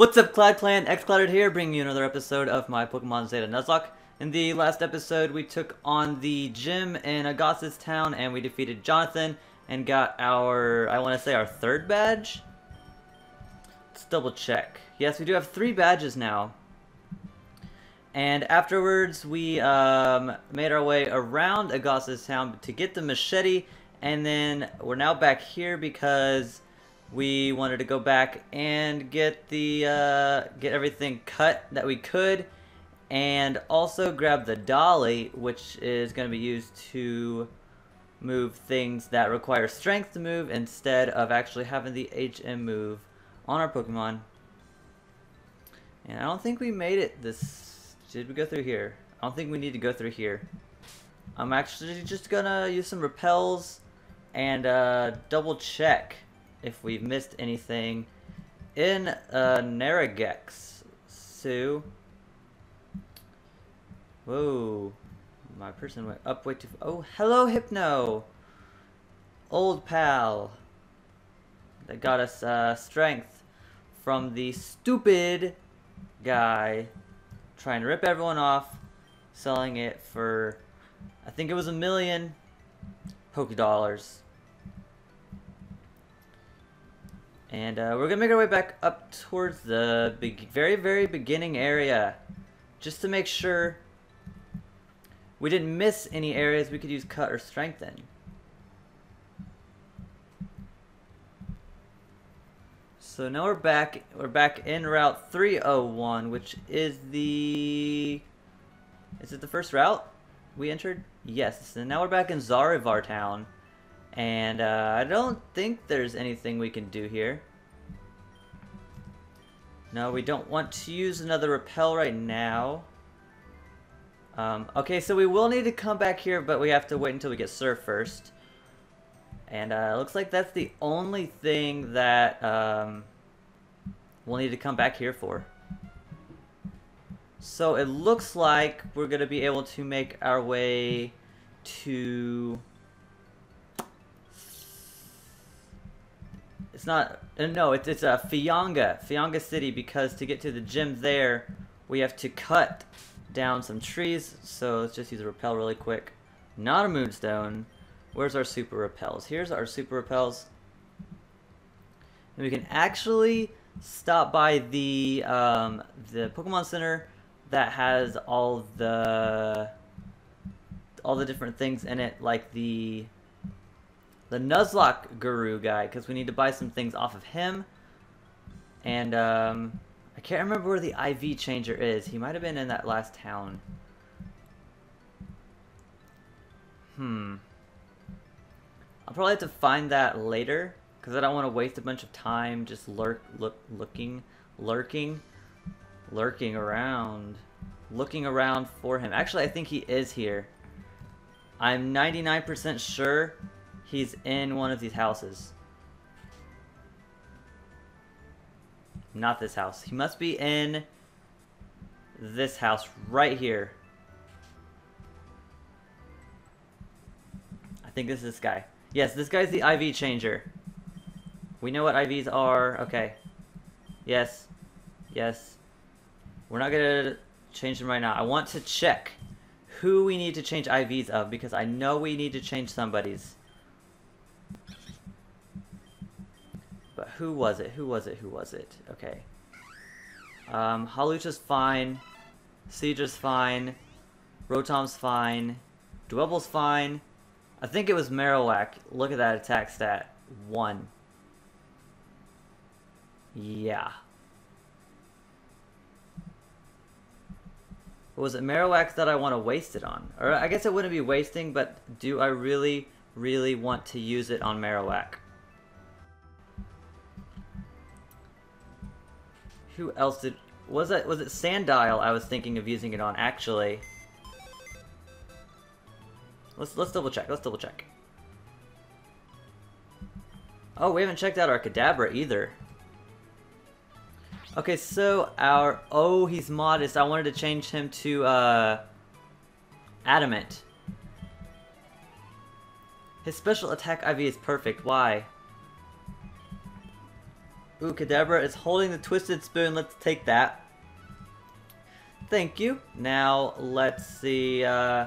What's up, Cloud Clan? xClouded here, bringing you another episode of my Pokemon Zeta Nuzlocke. In the last episode, we took on the gym in Agassiz Town, and we defeated Jonathan, and got our, I want to say our third badge? Let's double check. Yes, we do have three badges now. And afterwards, we um, made our way around Agassiz Town to get the machete, and then we're now back here because we wanted to go back and get the uh, get everything cut that we could, and also grab the dolly, which is going to be used to move things that require strength to move instead of actually having the HM move on our Pokemon. And I don't think we made it this did we go through here? I don't think we need to go through here. I'm actually just gonna use some repels and uh, double check if we've missed anything in uh, Naragex. So, whoa, my person went up way too. Oh, hello, Hypno, old pal. That got us uh, strength from the stupid guy trying to rip everyone off, selling it for, I think it was a million Poke Dollars. And uh, we're gonna make our way back up towards the very, very beginning area, just to make sure we didn't miss any areas we could use cut or strengthen. So now we're back. We're back in Route 301, which is the. Is it the first route we entered? Yes. And now we're back in Zarivar Town, and uh, I don't think there's anything we can do here. No, we don't want to use another repel right now. Um, okay, so we will need to come back here, but we have to wait until we get Surf first. And uh, looks like that's the only thing that um, we'll need to come back here for. So it looks like we're going to be able to make our way to... It's not... Uh, no, it's, it's a Fianga, Fianga City, because to get to the gym there, we have to cut down some trees. So let's just use a repel really quick. Not a Moonstone. Where's our super repels? Here's our super repels. And we can actually stop by the um, the Pokemon Center that has all the all the different things in it, like the the Nuzlocke Guru guy, because we need to buy some things off of him. And um, I can't remember where the IV changer is. He might have been in that last town. Hmm. I'll probably have to find that later. Because I don't want to waste a bunch of time just lurk, look, looking, lurking, lurking around. Looking around for him. Actually, I think he is here. I'm 99% sure he's in one of these houses. Not this house. He must be in this house right here. I think this is this guy. Yes, this guy's the IV changer. We know what IVs are. Okay. Yes. Yes. We're not gonna change them right now. I want to check who we need to change IVs of because I know we need to change somebody's. But who was it? Who was it? Who was it? Okay. Um, Hawlucha's fine. Seadra's fine. Rotom's fine. Dwebble's fine. I think it was Marowak. Look at that attack stat. One. Yeah. Was it Marowak that I want to waste it on? Or I guess it wouldn't be wasting, but do I really, really want to use it on Marowak? Who else did... Was it, was it Sandile I was thinking of using it on, actually? Let's, let's double check, let's double check. Oh, we haven't checked out our Kadabra either. Okay, so our... Oh, he's modest. I wanted to change him to, uh... Adamant. His special attack IV is perfect. Why? Ooh, Kadabra is holding the Twisted Spoon. Let's take that. Thank you. Now, let's see, uh,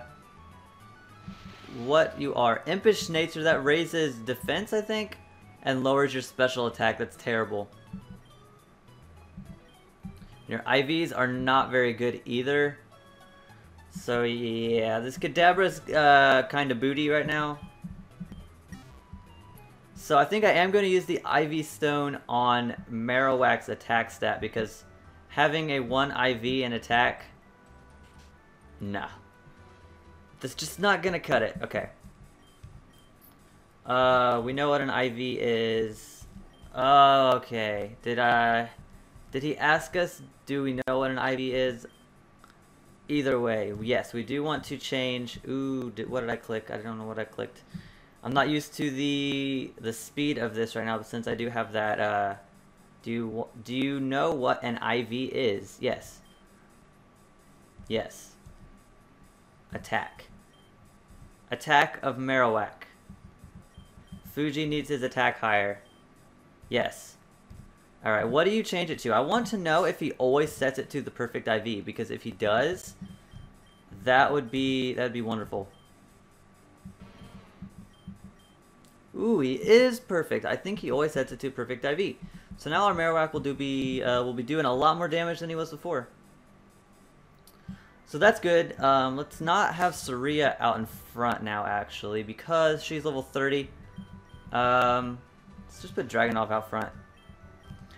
what you are. Impish Nature, that raises defense, I think, and lowers your special attack. That's terrible. Your IVs are not very good either. So yeah, this Kadabra's uh, kind of booty right now. So I think I am going to use the Ivy Stone on Marowak's attack stat because having a 1 IV in attack, nah. That's just not going to cut it. Okay. Uh, we know what an IV is. Oh, okay. Did I... Did he ask us, do we know what an IV is? Either way, yes, we do want to change... Ooh, did, what did I click? I don't know what I clicked. I'm not used to the the speed of this right now, but since I do have that, uh, do you, do you know what an IV is? Yes. Yes. Attack. Attack of Marowak. Fuji needs his attack higher. Yes. Alright, what do you change it to? I want to know if he always sets it to the perfect IV, because if he does, that would be, that would be wonderful. Ooh, he is perfect. I think he always sets it to perfect IV. So now our Marowak will do be uh, will be doing a lot more damage than he was before. So that's good. Um, let's not have Saria out in front now, actually, because she's level 30. Um, let's just put Dragunov out front.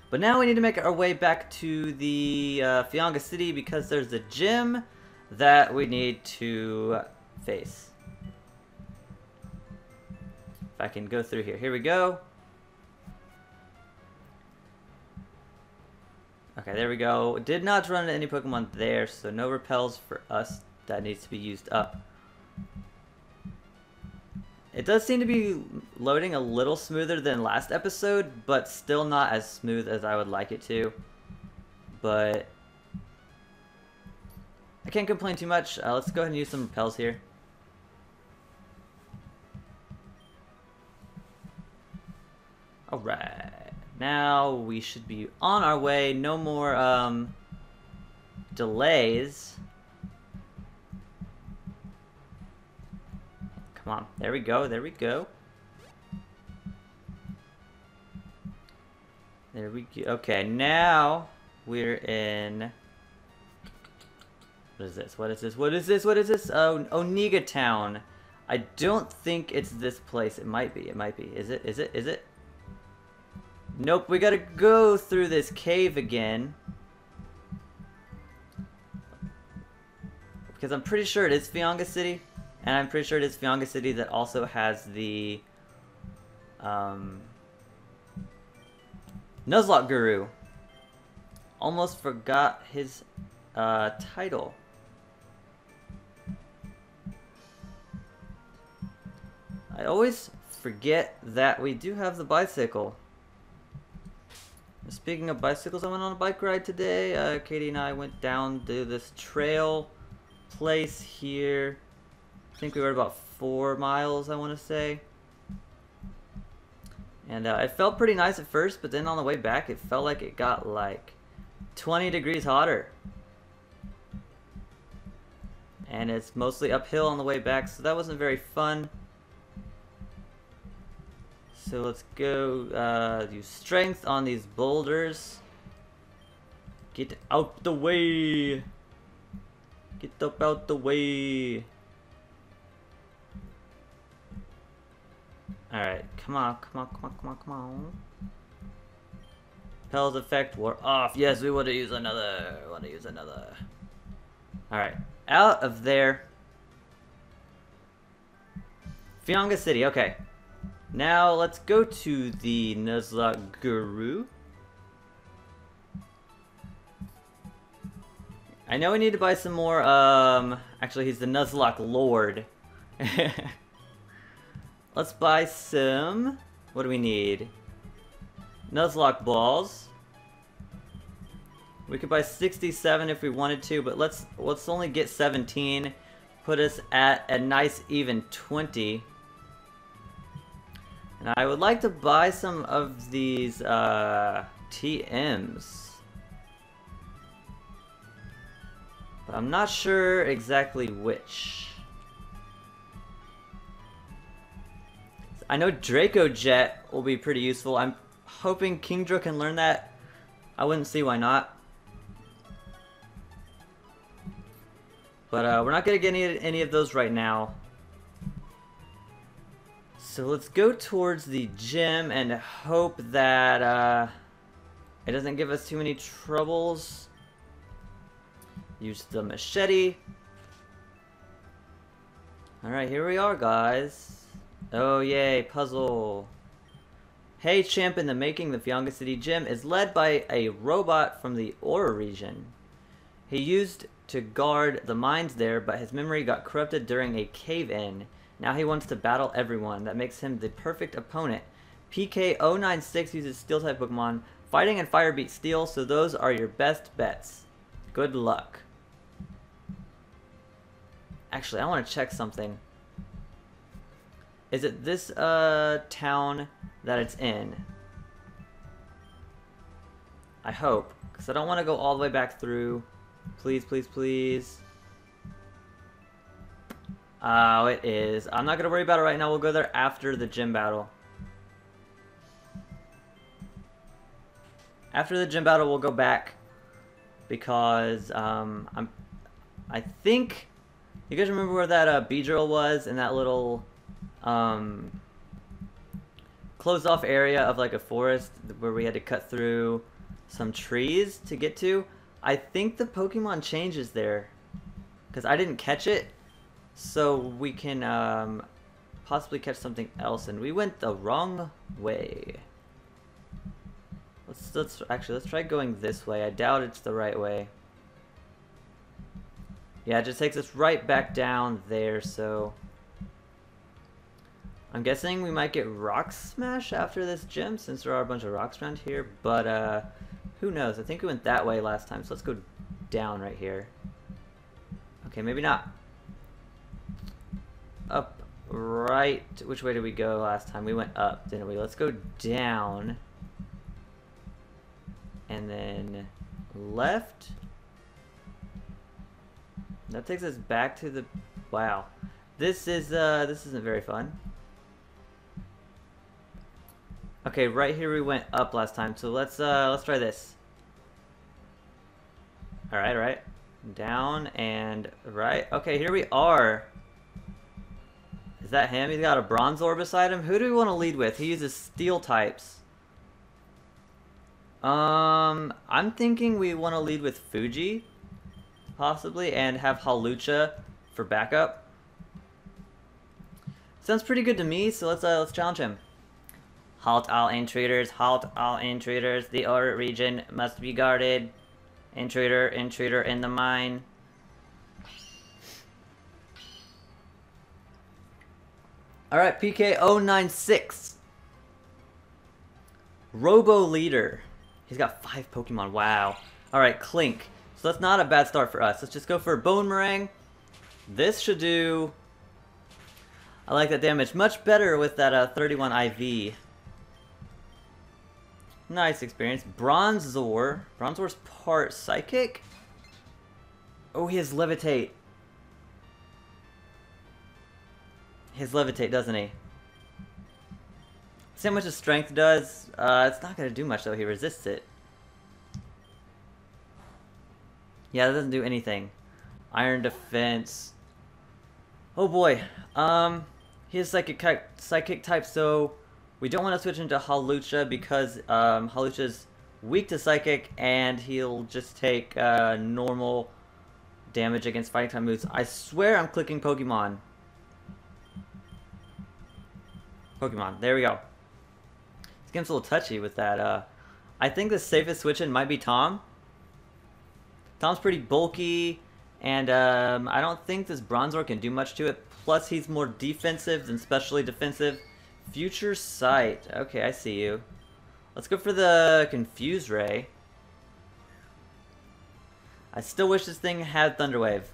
But now we need to make our way back to the uh, Fianga City because there's a gym that we need to face. I can go through here. Here we go. Okay, there we go. Did not run into any Pokemon there, so no repels for us. That needs to be used up. It does seem to be loading a little smoother than last episode, but still not as smooth as I would like it to. But I can't complain too much. Uh, let's go ahead and use some repels here. Alright. Now we should be on our way. No more um, delays. Come on. There we go. There we go. There we go. Okay, now we're in... What is this? What is this? What is this? What is this? Oh, Oniga Town. I don't think it's this place. It might be. It might be. Is it? Is it? Is it? Nope, we gotta go through this cave again. Because I'm pretty sure it is Fianga City. And I'm pretty sure it is Fianga City that also has the... Um, Nuzlocke Guru. Almost forgot his uh, title. I always forget that we do have the bicycle. Speaking of bicycles, I went on a bike ride today. Uh, Katie and I went down to this trail place here. I think we were about four miles, I want to say. And uh, it felt pretty nice at first, but then on the way back, it felt like it got like 20 degrees hotter. And it's mostly uphill on the way back, so that wasn't very fun. So let's go uh, use strength on these boulders. Get out the way! Get up out the way! Alright, come on, come on, come on, come on, come on. Pell's effect wore off. Yes, we want to use another. Want to use another. Alright, out of there. Fianga City, okay. Now let's go to the Nuzlocke Guru. I know we need to buy some more, um, actually he's the Nuzlocke Lord. let's buy some, what do we need? Nuzlocke Balls. We could buy 67 if we wanted to, but let's let's only get 17. Put us at a nice even 20. And I would like to buy some of these uh, TMs. But I'm not sure exactly which. I know Draco Jet will be pretty useful. I'm hoping Kingdra can learn that. I wouldn't see why not. But uh, we're not going to get any, any of those right now. So let's go towards the gym and hope that uh, it doesn't give us too many troubles. Use the machete. Alright, here we are, guys. Oh, yay, puzzle. Hey Champ in the Making, the Fianga City Gym, is led by a robot from the Aura region. He used to guard the mines there, but his memory got corrupted during a cave-in. Now he wants to battle everyone. That makes him the perfect opponent. PK096 uses Steel-type Pokemon. Fighting and Fire beat Steel, so those are your best bets. Good luck. Actually, I want to check something. Is it this uh, town that it's in? I hope. Because I don't want to go all the way back through. Please, please, please. Oh, it is. I'm not going to worry about it right now. We'll go there after the gym battle. After the gym battle, we'll go back because um, I'm. I think you guys remember where that uh, Beedrill was in that little um, closed off area of like a forest where we had to cut through some trees to get to. I think the Pokemon changes there because I didn't catch it so we can um, possibly catch something else, and we went the wrong way. Let's let's actually let's try going this way. I doubt it's the right way. Yeah, it just takes us right back down there. So I'm guessing we might get Rock Smash after this gym, since there are a bunch of rocks around here. But uh, who knows? I think we went that way last time, so let's go down right here. Okay, maybe not up right. Which way did we go last time? We went up, didn't we? Let's go down. And then left. That takes us back to the... Wow. This is, uh, this isn't very fun. Okay, right here we went up last time, so let's, uh, let's try this. Alright, alright. Down and right. Okay, here we are. Is that him? He's got a Bronze Bronzor beside him. Who do we want to lead with? He uses steel types. Um, I'm thinking we want to lead with Fuji, possibly, and have Hawlucha for backup. Sounds pretty good to me, so let's uh, let's challenge him. Halt all intruders, halt all intruders. The Aura region must be guarded. Intruder, intruder in the mine. Alright, PK096. Robo Leader. He's got five Pokemon. Wow. Alright, Klink. So that's not a bad start for us. Let's just go for Bonemerang. This should do... I like that damage much better with that uh, 31 IV. Nice experience. Bronzor. Bronzor's part Psychic? Oh, he has Levitate. His levitate, doesn't he? See how much his strength does? Uh, it's not going to do much, though. He resists it. Yeah, that doesn't do anything. Iron defense. Oh boy. Um, he has psychic psychic type, so we don't want to switch into Hawlucha because um, Hawlucha's weak to psychic, and he'll just take uh, normal damage against fighting type moves. I swear I'm clicking Pokemon. Pokemon. There we go. This game's a little touchy with that. Uh, I think the safest switch in might be Tom. Tom's pretty bulky, and um, I don't think this Bronzor can do much to it. Plus, he's more defensive than specially defensive. Future Sight. Okay, I see you. Let's go for the Confuse Ray. I still wish this thing had Thunder Wave.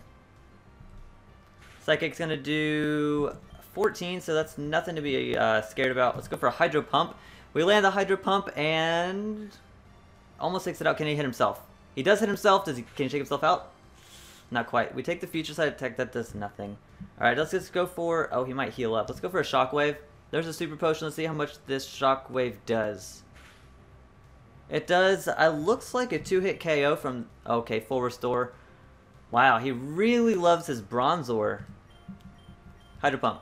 Psychic's gonna do 14, so that's nothing to be uh, scared about. Let's go for a Hydro Pump. We land the Hydro Pump, and... almost takes it out. Can he hit himself? He does hit himself. Does he? Can he take himself out? Not quite. We take the Future Sight attack. That does nothing. All right, let's just go for. Oh, he might heal up. Let's go for a shockwave. There's a super potion. Let's see how much this shockwave does. It does. It looks like a two-hit KO from. Okay, full restore. Wow, he really loves his Bronzor. Hydro Pump.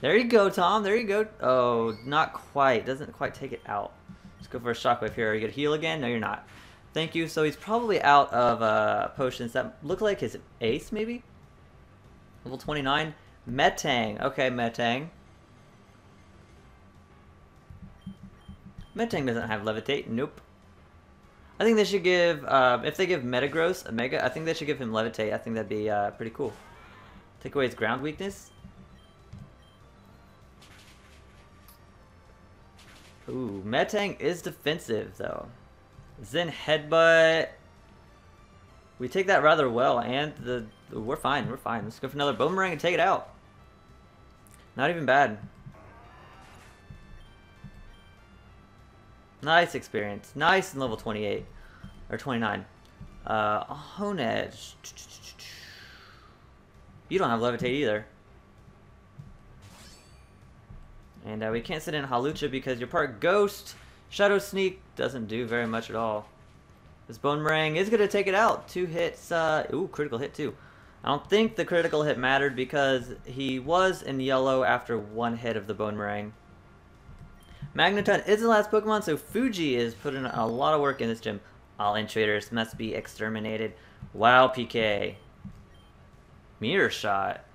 There you go, Tom. There you go. Oh, not quite. Doesn't quite take it out. Let's go for a Shockwave here. Are you going to heal again? No, you're not. Thank you. So he's probably out of uh, potions that look like his ace, maybe? Level 29. Metang. Okay, Metang. Metang doesn't have Levitate. Nope. I think they should give, uh, if they give Metagross a Mega, I think they should give him Levitate. I think that'd be uh, pretty cool. Take away his ground weakness. Ooh, Metang is defensive, though. Zen Headbutt. We take that rather well, and the, the we're fine, we're fine. Let's go for another Bonemerang and take it out. Not even bad. Nice experience. Nice in level 28. Or 29. Uh, Honedge. You don't have Levitate either. And uh, we can't sit in Hawlucha because you're part Ghost. Shadow Sneak doesn't do very much at all. This Bonemerang is going to take it out. Two hits. Uh, ooh, critical hit too. I don't think the critical hit mattered because he was in yellow after one hit of the Bonemerang. Magneton is the last Pokemon, so Fuji is putting a lot of work in this gym. All intruders must be exterminated. Wow, PK. Mirror shot.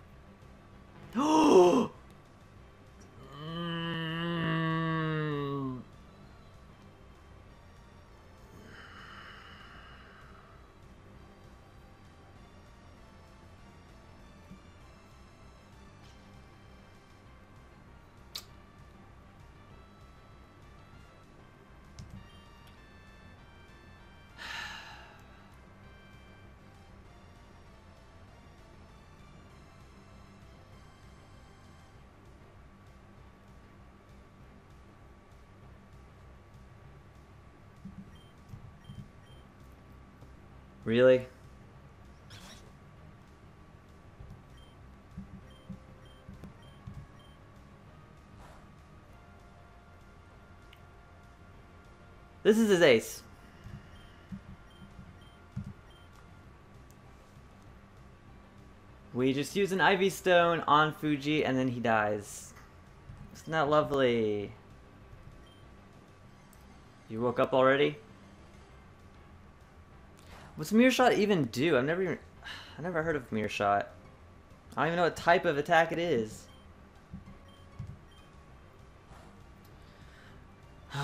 Oh! Really? This is his ace. We just use an Ivy Stone on Fuji and then he dies. Isn't that lovely? You woke up already? What's Mirror even do? I've never even... I never heard of Mirror I don't even know what type of attack it is.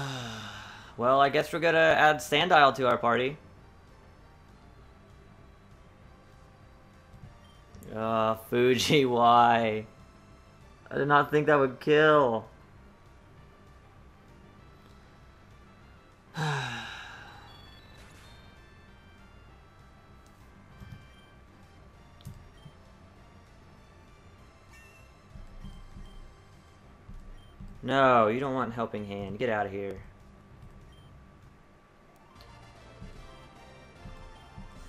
well, I guess we're gonna add Sandile to our party. Oh, Fuji, why? I did not think that would kill. No, you don't want helping hand. Get out of here.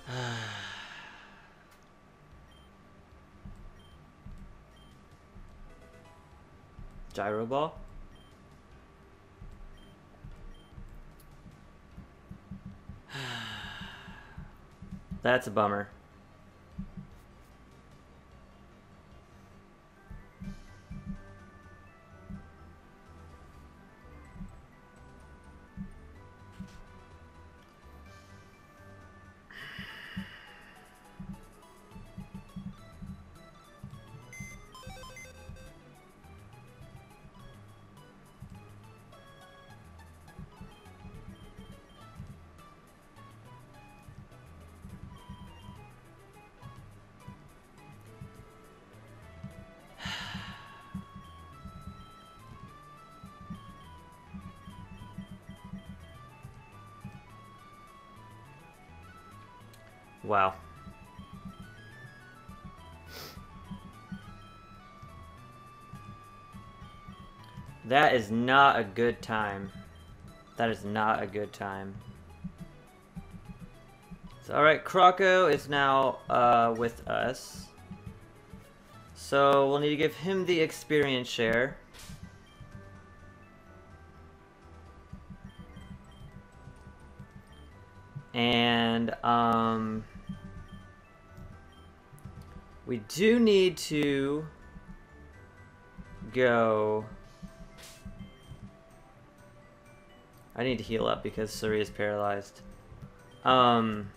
Gyro ball? That's a bummer. Wow. That is not a good time. That is not a good time. So, alright, Croco is now uh, with us. So we'll need to give him the experience share. And, um... We do need to go... I need to heal up because Suri is paralyzed. Um...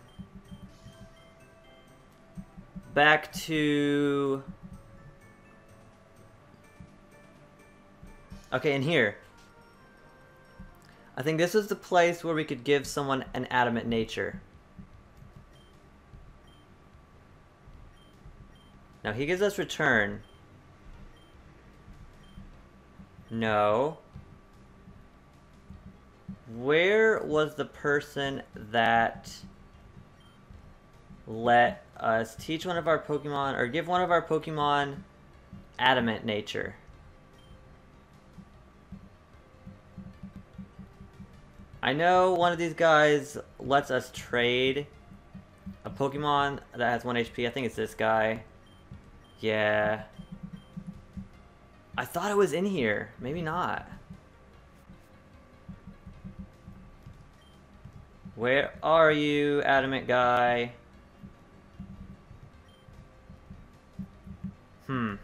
Back to... Okay, in here. I think this is the place where we could give someone an adamant nature. Now he gives us return. No. Where was the person that let us teach one of our Pokemon or give one of our Pokemon adamant nature? I know one of these guys lets us trade a Pokemon that has 1 HP. I think it's this guy. Yeah. I thought it was in here. Maybe not. Where are you, adamant guy? Hmm.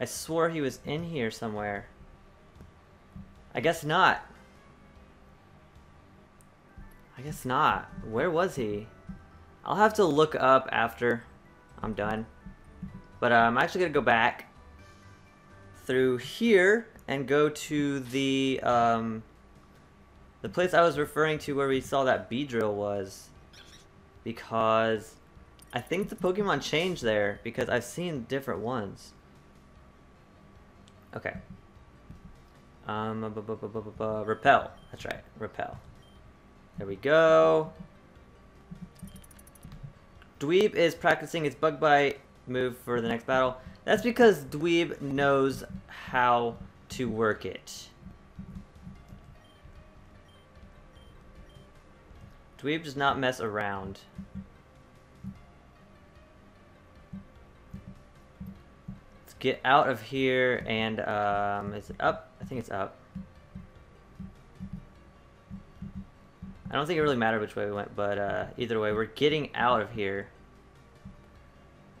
I swore he was in here somewhere. I guess not. I guess not. Where was he? I'll have to look up after I'm done. But uh, I'm actually going to go back through here and go to the um, the place I was referring to where we saw that Beedrill was. Because I think the Pokemon changed there because I've seen different ones. Okay. Um, repel. That's right. Repel. There we go. Dweeb is practicing his bug bite move for the next battle. That's because Dweeb knows how to work it. Dweeb does not mess around. Let's get out of here and, um, is it up? I think it's up. I don't think it really mattered which way we went, but uh, either way, we're getting out of here.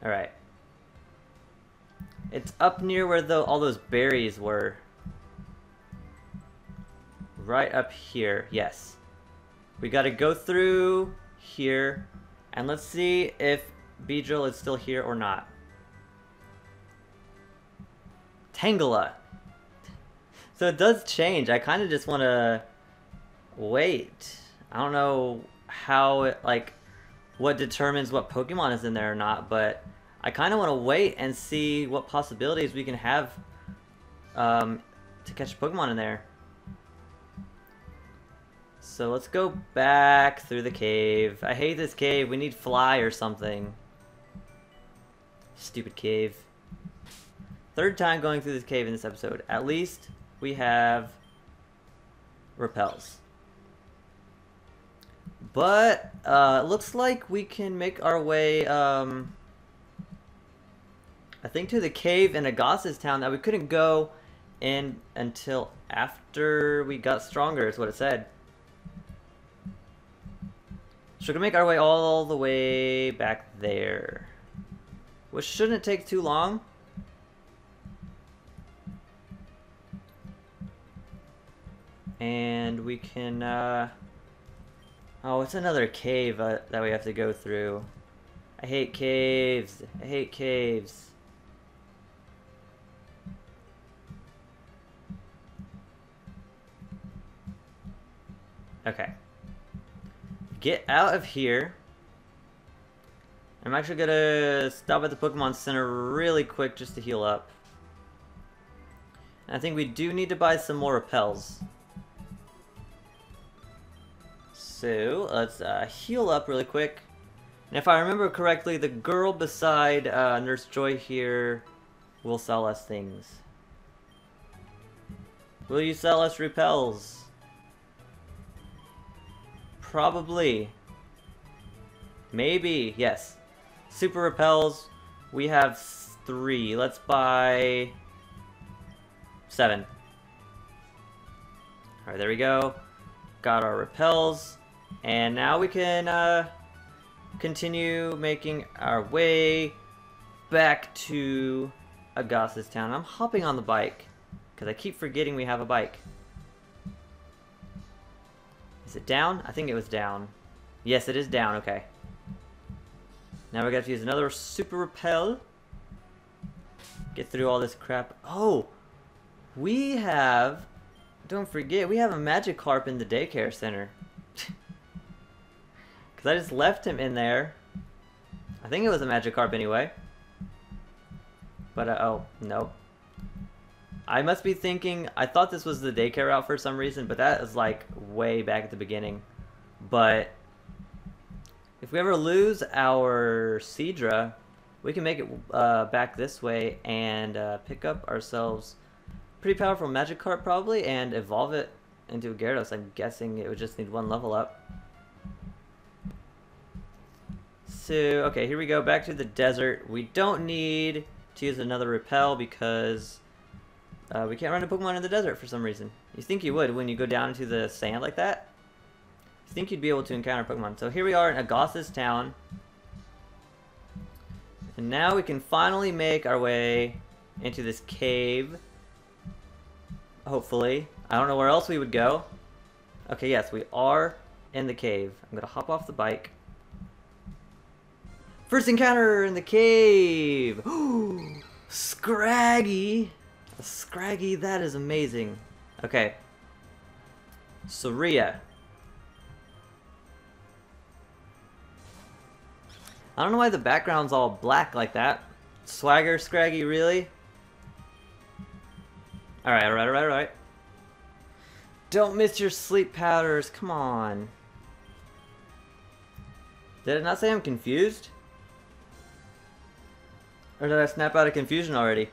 Alright. It's up near where the, all those berries were. Right up here, yes. We gotta go through here, and let's see if Beedrill is still here or not. Tangela! So it does change. I kind of just want to wait. I don't know how it, like, what determines what Pokemon is in there or not, but I kind of want to wait and see what possibilities we can have um, to catch Pokemon in there. So let's go back through the cave. I hate this cave. We need fly or something. Stupid cave. Third time going through this cave in this episode. At least we have repels. But, uh, looks like we can make our way, um, I think to the cave in Agassiz town that we couldn't go in until after we got stronger is what it said. So we're gonna make our way all the way back there. Which shouldn't take too long. And we can, uh... Oh, it's another cave uh, that we have to go through. I hate caves. I hate caves. Okay. Get out of here. I'm actually gonna stop at the Pokemon Center really quick just to heal up. I think we do need to buy some more repels. So, let's uh, heal up really quick. And if I remember correctly, the girl beside uh, Nurse Joy here will sell us things. Will you sell us repels? Probably. Maybe. Yes. Super repels. We have three. Let's buy seven. Alright, there we go. Got our repels. And now we can uh, continue making our way back to Agassiz Town. I'm hopping on the bike because I keep forgetting we have a bike. Is it down? I think it was down. Yes, it is down. Okay. Now we got to use another super repel. Get through all this crap. Oh, we have. Don't forget, we have a Magikarp in the daycare center. Because I just left him in there. I think it was a Magikarp anyway. But, uh, oh, nope. I must be thinking, I thought this was the daycare route for some reason, but that is like way back at the beginning. But if we ever lose our Seadra, we can make it uh, back this way and uh, pick up ourselves pretty powerful Magikarp probably and evolve it into a Gyarados. I'm guessing it would just need one level up. Okay, here we go, back to the desert. We don't need to use another repel because uh, we can't run a Pokemon in the desert for some reason. You think you would when you go down into the sand like that? You think you'd be able to encounter Pokemon. So here we are in Agassiz Town. And now we can finally make our way into this cave. Hopefully. I don't know where else we would go. Okay, yes, we are in the cave. I'm gonna hop off the bike. First encounter in the cave! Scraggy! Scraggy, that is amazing. Okay. Saria. I don't know why the background's all black like that. Swagger Scraggy, really? Alright, alright, alright, alright. Don't miss your sleep powders, come on. Did it not say I'm confused? Or did I snap out of confusion already?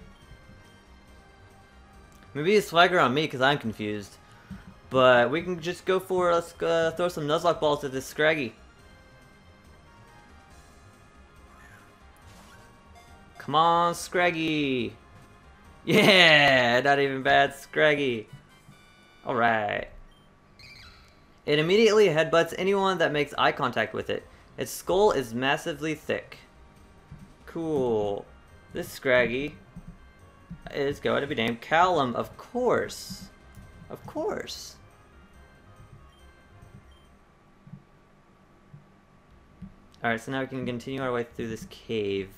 Maybe it's swagger on me because I'm confused. But we can just go for, let's uh, throw some Nuzlocke balls at this Scraggy. Come on, Scraggy. Yeah, not even bad, Scraggy. Alright. It immediately headbutts anyone that makes eye contact with it. Its skull is massively thick. Cool. This Scraggy is going to be named Callum, of course. Of course. Alright, so now we can continue our way through this cave.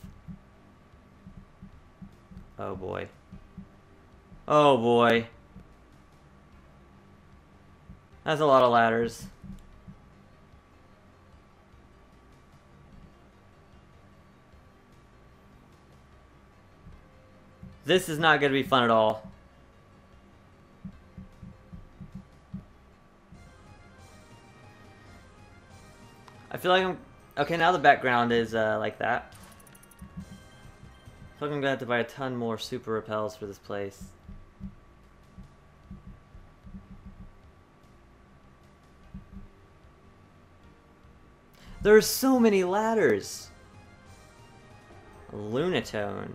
Oh boy. Oh boy. That's a lot of ladders. This is not going to be fun at all. I feel like I'm... Okay, now the background is uh, like that. I feel like I'm going to have to buy a ton more super repels for this place. There's so many ladders! Lunatone.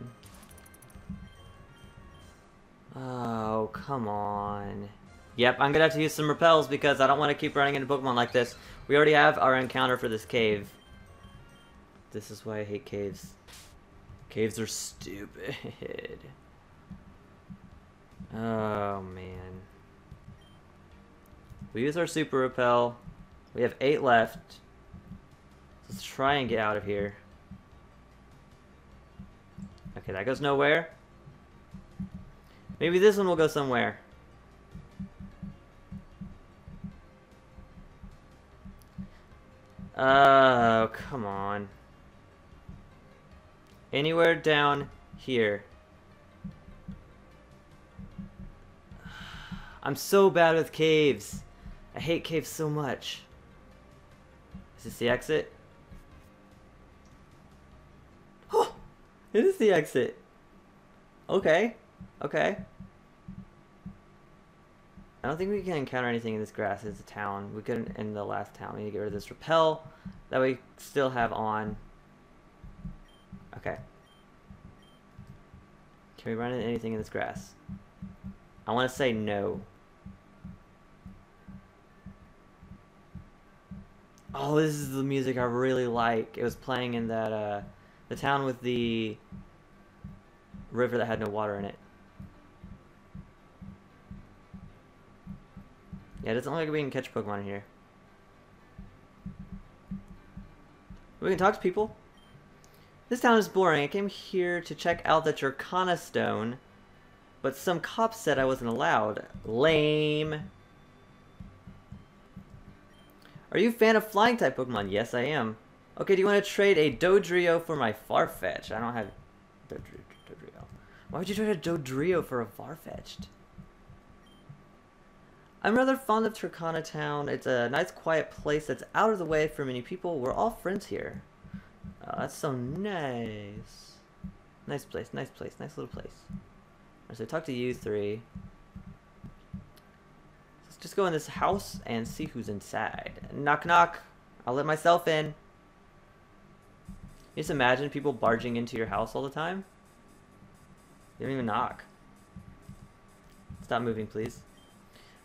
Oh, come on. Yep, I'm gonna have to use some repels because I don't want to keep running into Pokemon like this. We already have our encounter for this cave. This is why I hate caves. Caves are stupid. Oh, man. We use our super repel. We have eight left. Let's try and get out of here. Okay, that goes nowhere. Maybe this one will go somewhere. Oh, come on. Anywhere down here. I'm so bad with caves. I hate caves so much. Is this the exit? Oh! It is the exit. Okay. Okay. I don't think we can encounter anything in this grass. It's a town. We couldn't in the last town. We need to get rid of this repel that we still have on. Okay. Can we run into anything in this grass? I want to say no. Oh, this is the music I really like. It was playing in that, uh, the town with the river that had no water in it. Yeah, it doesn't look like we can catch Pokemon here. We can talk to people. This town is boring. I came here to check out the Turkana Stone, but some cops said I wasn't allowed. Lame. Are you a fan of flying type Pokemon? Yes, I am. Okay, do you want to trade a Dodrio for my Farfetch? I don't have Dodrio. Why would you trade a Dodrio for a Farfetch'd? I'm rather fond of Turkana Town. It's a nice quiet place that's out of the way for many people. We're all friends here. Oh, that's so nice. Nice place, nice place, nice little place. Right, so talk to you three. Let's just go in this house and see who's inside. Knock knock. I'll let myself in. You just imagine people barging into your house all the time? You don't even knock. Stop moving, please.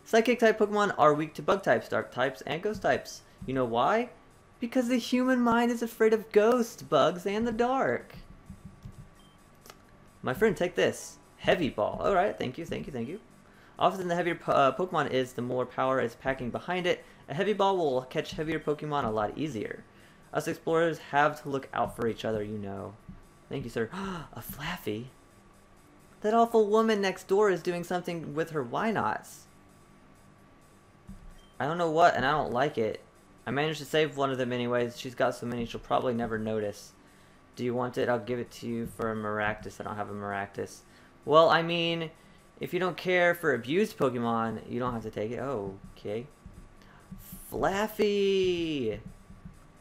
Psychic type Pokemon are weak to bug types, dark types, and ghost types. You know why? Because the human mind is afraid of ghosts, bugs, and the dark. My friend, take this. Heavy Ball. Alright, thank you, thank you, thank you. Often the heavier uh, Pokemon is, the more power is packing behind it. A Heavy Ball will catch heavier Pokemon a lot easier. Us explorers have to look out for each other, you know. Thank you, sir. a Flaaffy? That awful woman next door is doing something with her Wynauts. I don't know what, and I don't like it. I managed to save one of them anyways. She's got so many she'll probably never notice. Do you want it? I'll give it to you for a Maractus. I don't have a Maractus. Well, I mean, if you don't care for abused Pokemon, you don't have to take it. Oh, okay. Flaaffy!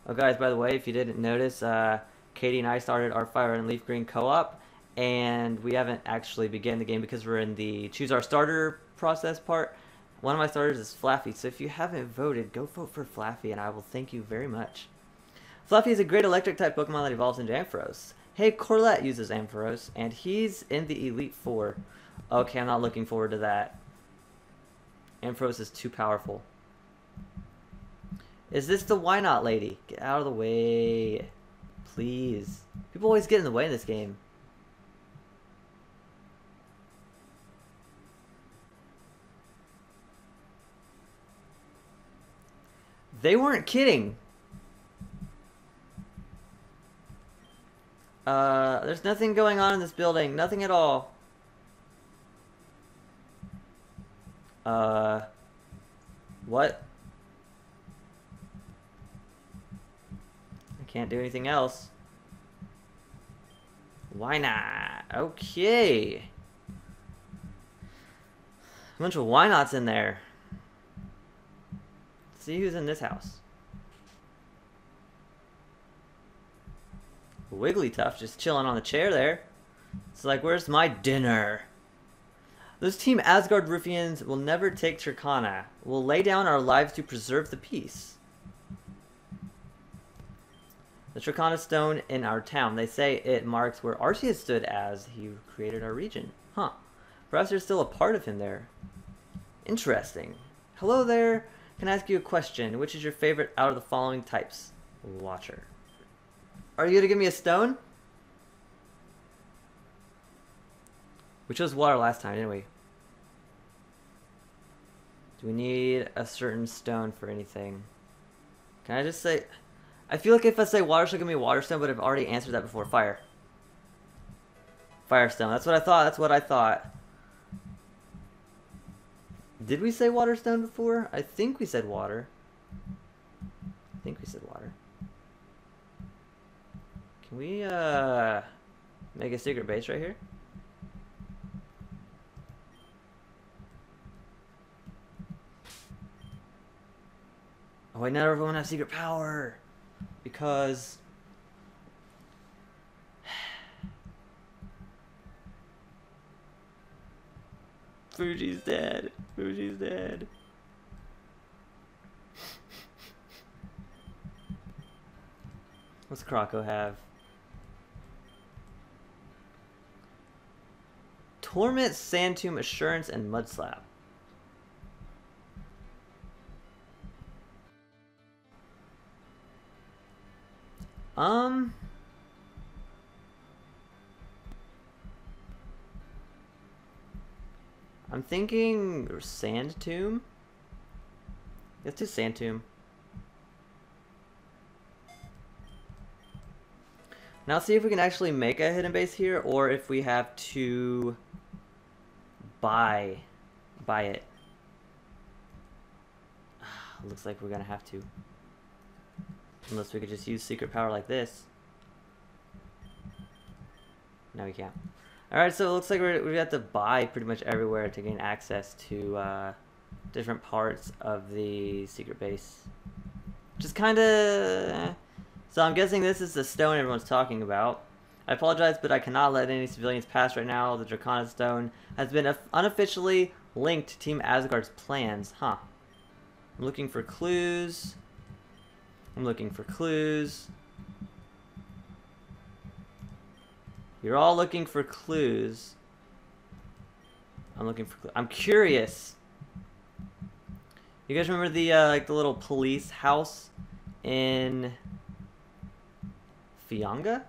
Oh, guys, by the way, if you didn't notice, uh, Katie and I started our Fire and Leaf Green co-op, and we haven't actually begun the game because we're in the choose our starter process part. One of my starters is Flaaffy, so if you haven't voted, go vote for Flaaffy, and I will thank you very much. Flaaffy is a great electric type Pokemon that evolves into Ampharos. Hey, Corlett uses Ampharos, and he's in the Elite Four. Okay, I'm not looking forward to that. Ampharos is too powerful. Is this the Why Not lady? Get out of the way. Please. People always get in the way in this game. They weren't kidding. Uh, there's nothing going on in this building. Nothing at all. Uh, what? I can't do anything else. Why not? Okay. A bunch of Wynauts in there see who's in this house. Wigglytuff just chilling on the chair there. It's like, where's my dinner? Those Team Asgard ruffians will never take Turkana. We'll lay down our lives to preserve the peace. The Turkana stone in our town. They say it marks where Arceus stood as he created our region. Huh. Perhaps there's still a part of him there. Interesting. Hello there. Can I ask you a question? Which is your favorite out of the following types? Watcher. Are you gonna give me a stone? We chose water last time, didn't we? Do we need a certain stone for anything? Can I just say... I feel like if I say water, she'll give me water stone, but I've already answered that before. Fire. Firestone. That's what I thought. That's what I thought. Did we say waterstone before? I think we said water. I think we said water. Can we, uh, make a secret base right here? Oh, wait, not everyone has secret power. Because Fuji's dead. Fuji's dead. What's Croco have? Torment, Sand Tomb, Assurance, and Mud Slap. Um... I'm thinking Sand Tomb. Let's do Sand Tomb. Now see if we can actually make a hidden base here, or if we have to buy, buy it. Looks like we're gonna have to. Unless we could just use secret power like this. No, we can't. Alright, so it looks like we're, we have to buy pretty much everywhere to gain access to uh, different parts of the secret base. Just kind of... So I'm guessing this is the stone everyone's talking about. I apologize, but I cannot let any civilians pass right now. The Dracona Stone has been unofficially linked to Team Asgard's plans. Huh. I'm looking for clues. I'm looking for clues. You're all looking for clues. I'm looking for. clues. I'm curious. You guys remember the uh, like the little police house in Fianga?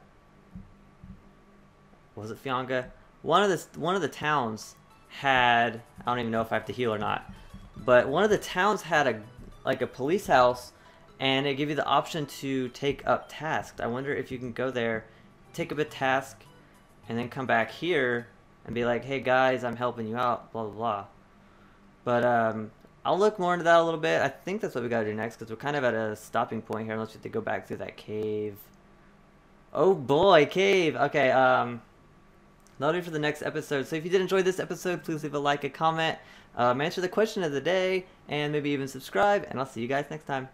Was it Fianga? One of the one of the towns had. I don't even know if I have to heal or not. But one of the towns had a like a police house, and it gave you the option to take up tasks. I wonder if you can go there, take up a task, and then come back here and be like, hey guys, I'm helping you out, blah, blah, blah. But um, I'll look more into that a little bit. I think that's what we gotta do next because we're kind of at a stopping point here unless we have to go back through that cave. Oh boy, cave! Okay, um, that'll for the next episode. So if you did enjoy this episode, please leave a like, a comment, um, answer the question of the day, and maybe even subscribe, and I'll see you guys next time.